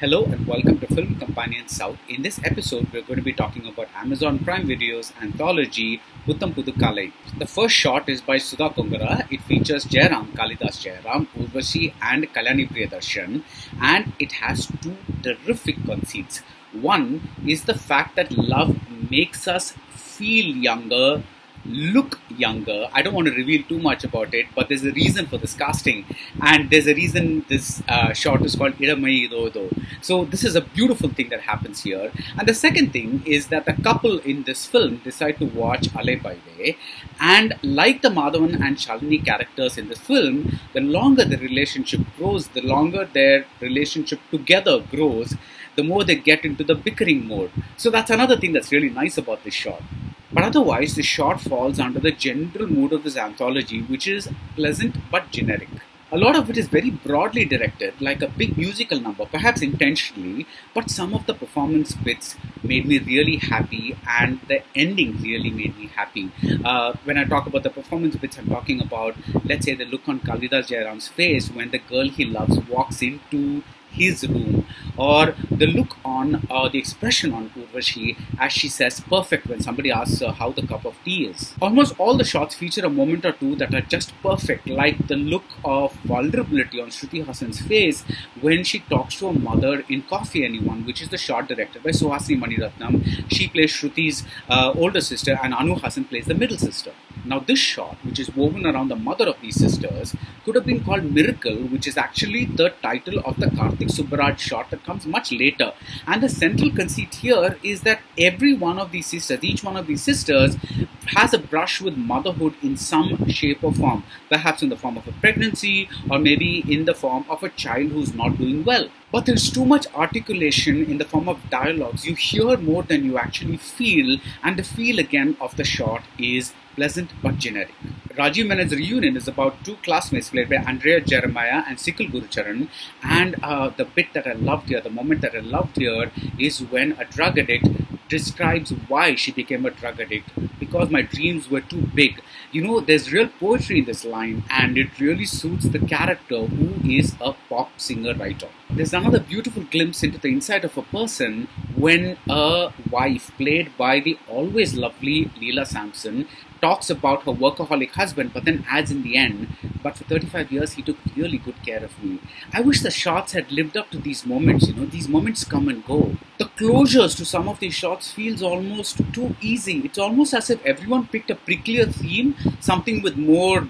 Hello and welcome to Film Companion South. In this episode, we're going to be talking about Amazon Prime Video's anthology Pudhu The first shot is by Sudha Kongara. It features Jayaram, Kalidas Jayaram, Urvashi, and Kalyani Priyadarshan, and it has two terrific conceits. One is the fact that love makes us feel younger look younger. I don't want to reveal too much about it, but there's a reason for this casting, and there's a reason this uh, shot is called Idamai Dodo. So this is a beautiful thing that happens here. And the second thing is that the couple in this film decide to watch Alaipayuthey, and like the Madhavan and Shalini characters in the film, the longer the relationship grows, the longer their relationship together grows, the more they get into the bickering mode. So that's another thing that's really nice about this shot. But otherwise, the short falls under the general mood of this anthology, which is pleasant but generic. A lot of it is very broadly directed, like a big musical number, perhaps intentionally, but some of the performance bits made me really happy, and the ending really made me happy. Uh, when I talk about the performance bits, I'm talking about, let's say, the look on Kalidas Jayaram's face when the girl he loves walks into his room or the look on or the expression on Urvashi as she says perfect when somebody asks her how the cup of tea is. Almost all the shots feature a moment or two that are just perfect like the look of vulnerability on Shruti Haasan's face when she talks to her mother in Coffee Anyone which is the shot directed by Suhasini Maniratnam. She plays Shruti's uh, older sister and Anu Hasan plays the middle sister. Now this shot which is woven around the mother of these sisters could have been called Miracle which is actually the title of the Karthik Subbaraj shot that comes much later. And the central conceit here is that every one of these sisters, each one of these sisters, has a brush with motherhood in some shape or form, perhaps in the form of a pregnancy or maybe in the form of a child who's not doing well. But there's too much articulation in the form of dialogues. You hear more than you actually feel, and the feel again of the shot is pleasant but generic. Rajiv Menon's reunion is about two classmates played by Andrea Jeremiah and Sikkil Gurucharan. And uh, the bit that I loved here, the moment that I loved here, is when a drug addict describes why she became a drug addict because my dreams were too big. You know, there's real poetry in this line, and it really suits the character who is a pop singer writer. There's another beautiful glimpse into the inside of a person when a wife, played by the always lovely Leela Samson, talks about her workaholic husband, but then adds in the end, but for 35 years he took really good care of me. I wish the shots had lived up to these moments, you know, these moments come and go. The closures to some of these shots feels almost too easy. It's almost as if everyone picked a pricklier theme, something with more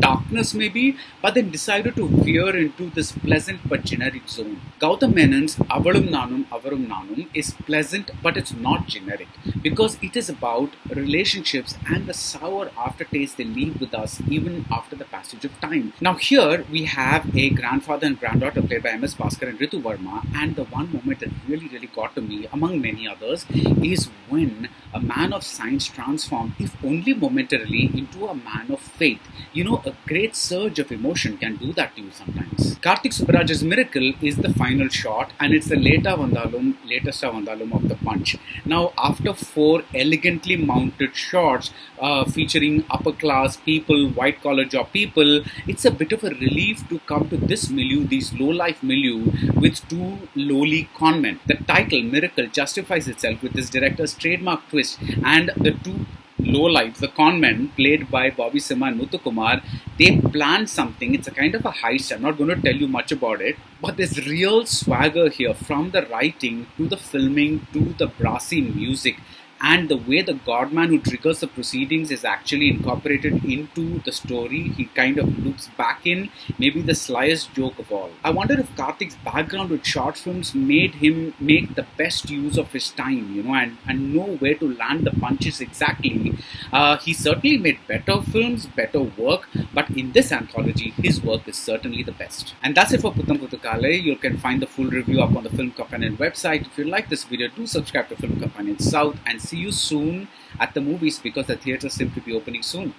darkness maybe, but then decided to veer into this pleasant but generic zone. Gautham Menon's Avalum Nanum Avarum Nanum is pleasant but it's not generic because it is about relationships and the sour aftertaste they leave with us even after the passage of time. Now here we have a grandfather and granddaughter played by MS Bhaskar and Ritu Varma and the one moment that really really got to me among many others is when a man of science transformed if only momentarily into a man of faith. You know a great surge of emotion can do that to you sometimes. Karthik Subbaraj's Miracle is the final shot and it's the Leta Vandalum, latest Vandalum of the punch. Now, after four elegantly mounted shots uh, featuring upper class people, white collar job people, it's a bit of a relief to come to this milieu, these low life milieu, with two lowly conmen. The title, Miracle, justifies itself with this director's trademark twist and the two lowlife, the conmen, played by Bobby Simha and Muthukumar, they plan something. It's a kind of a heist. I'm not going to tell you much about it, but there's real swagger here from the writing to the filming to the brassy music and the way the godman who triggers the proceedings is actually incorporated into the story. He kind of loops back in maybe the slyest joke of all. I wonder if karthik's background with short films made him make the best use of his time you know and, and know where to land the punches exactly. Uh, he certainly made better films better work but in this anthology his work is certainly the best. And that's it for Putham Pudhu you can find the full review up on the film companion website. If you like this video do subscribe to film companion south and see you soon at the movies because the theaters seem to be opening soon.